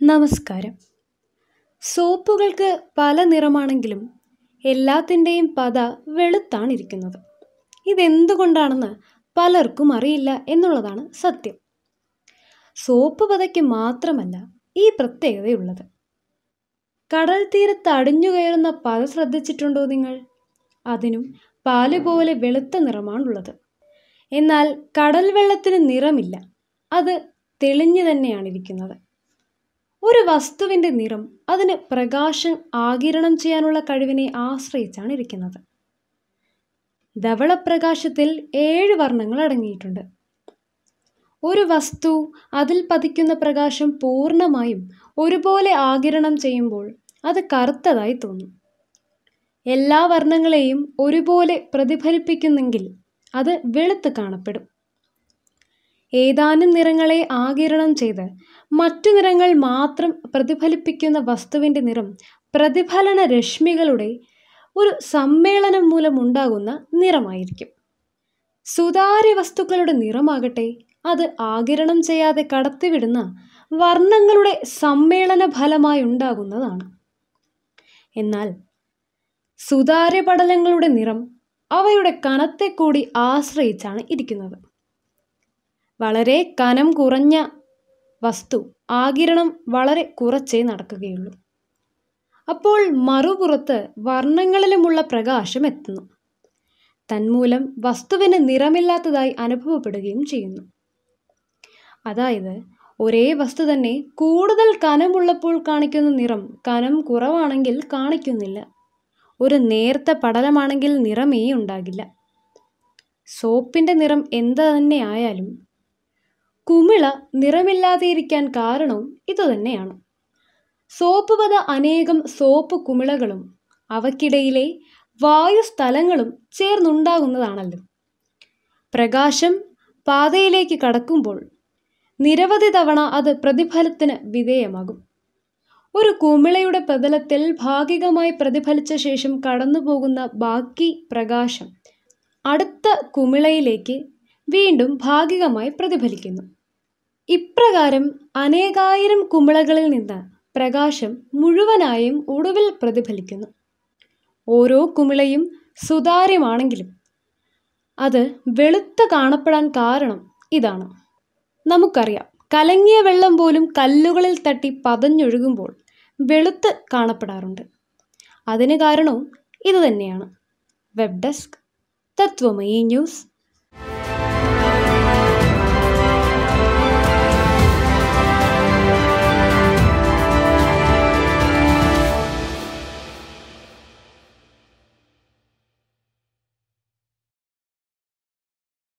നമസ്കാരം. സോപ്പുകൾക്ക് പല നിറമാണെങ്കിലും എല്ലാത്തിന്റെയും പത വെളുത്താണിരിക്കുന്നത്. ഇതെന്തുകൊണ്ടാണെന്ന് പലർക്കും അറിയില്ല എന്നുള്ളതാണ് സത്യം. സോപ്പ് പതയ്ക്ക് മാത്രമല്ല ഈ പ്രത്യേകതയുള്ളത്. കടൽ തീരത്ത് അടിഞ്ഞു കയറുന്ന പത ശ്രദ്ധിച്ചിട്ടുണ്ടോ നിങ്ങൾ? അതിനും പാൽ പോലെ വെളുത്ത നിറമാണുള്ളത്. എന്നാൽ കടൽ വെള്ളത്തിന് നിറമില്ല. അത് തെളിഞ്ഞു തന്നെയാണിരിക്കുന്നത്. ഒരു വസ്തുവിന്റെ നിറം അതിന് പ്രകാശം ആകിരണം ചെയ്യാനുള്ള കഴിവിനെ ആശ്രയിച്ചാണ് ഇരിക്കുന്നത്. ധവളപ്രകാശത്തിൽ ഏഴ് വർണങ്ങൾ അടങ്ങിയിട്ടുണ്ട്. ഒരു വസ്തു അതിൽ പതിക്കുന്ന പ്രകാശം പൂർണമായും ഒരുപോലെ ആകിരണം ചെയ്യുമ്പോൾ അത് കറുത്തതായി തോന്നും. എല്ലാ വർണങ്ങളെയും ഒരുപോലെ പ്രതിഫലിപ്പിക്കുന്നെങ്കിൽ അത് വെളുത്ത് കാണപ്പെടും. ഏതാനും നിറങ്ങളെ ആകിരണം ചെയ്ത് മറ്റു നിറങ്ങൾ മാത്രം പ്രതിഫലിപ്പിക്കുന്ന വസ്തുവിന്റെ നിറം പ്രതിഫലന രശ്മികളുടെ ഒരു സമ്മേളനം മൂലമുണ്ടാകുന്ന നിറമായിരിക്കും. സുതാര്യ വസ്തുക്കളുടെ നിറമാകട്ടെ അത് ആകിരണം ചെയ്യാതെ കടത്തിവിടുന്ന വർണങ്ങളുടെ സമ്മേളന ഫലമായി ഉണ്ടാകുന്നതാണ്. എന്നാൽ സുതാര്യ പടലങ്ങളുടെ നിറം അവയുടെ കണത്തെ കൂടി ആശ്രയിച്ചാണ് ഇരിക്കുന്നത്. വളരെ കനം കുറഞ്ഞ വസ്തു ആകിരണം വളരെ കുറച്ചേ നടക്കുകയുള്ളൂ. അപ്പോൾ മറുപുറത്ത് വർണങ്ങളിലുമുള്ള പ്രകാശം എത്തുന്നു. തന്മൂലം വസ്തുവിന് നിറമില്ലാത്തതായി അനുഭവപ്പെടുകയും ചെയ്യുന്നു. അതായത് ഒരേ വസ്തു തന്നെ കൂടുതൽ കനമുള്ളപ്പോൾ കാണിക്കുന്ന നിറം കനം കുറവാണെങ്കിൽ കാണിക്കുന്നില്ല. ഒരു നേർത്ത പടലമാണെങ്കിൽ നിറമേ ഉണ്ടാകില്ല. സോപ്പിന്റെ നിറം എന്ത് തന്നെ ആയാലും കുമിള നിറമില്ലാതെയിരിക്കാൻ കാരണവും ഇതുതന്നെയാണ് സോപ്പ് പത അനേകം സോപ്പ് കുമിളകളും അവക്കിടയിലെ വായുസ്ഥലങ്ങളും ചേർന്നുണ്ടാകുന്നതാണല്ലോ. പ്രകാശം പാതയിലേക്ക് കടക്കുമ്പോൾ നിരവധി തവണ അത് പ്രതിഫലത്തിന് വിധേയമാകും. ഒരു കുമിളയുടെ പ്രതലത്തിൽ ഭാഗികമായി പ്രതിഫലിച്ച ശേഷം കടന്നുപോകുന്ന ബാക്കി പ്രകാശം അടുത്ത കുമിളയിലേക്ക് വീണ്ടും ഭാഗികമായി പ്രതിഫലിക്കുന്നു. ഇപ്രകാരം അനേകായിരം കുമിളകളിൽ നിന്ന് പ്രകാശം മുഴുവനായും ഒടുവിൽ പ്രതിഫലിക്കുന്നു. ഓരോ കുമിളയും സുതാര്യമാണെങ്കിലും അത് വെളുത്ത് കാണപ്പെടാൻ കാരണം ഇതാണ്. നമുക്കറിയാം കലങ്ങിയ വെള്ളം പോലും കല്ലുകളിൽ തട്ടി പതഞ്ഞൊഴുകുമ്പോൾ വെളുത്ത് കാണപ്പെടാറുണ്ട്. അതിന് കാരണവും ഇതുതന്നെയാണ് വെബ് ഡെസ്ക് തത്വമയി ന്യൂസ്.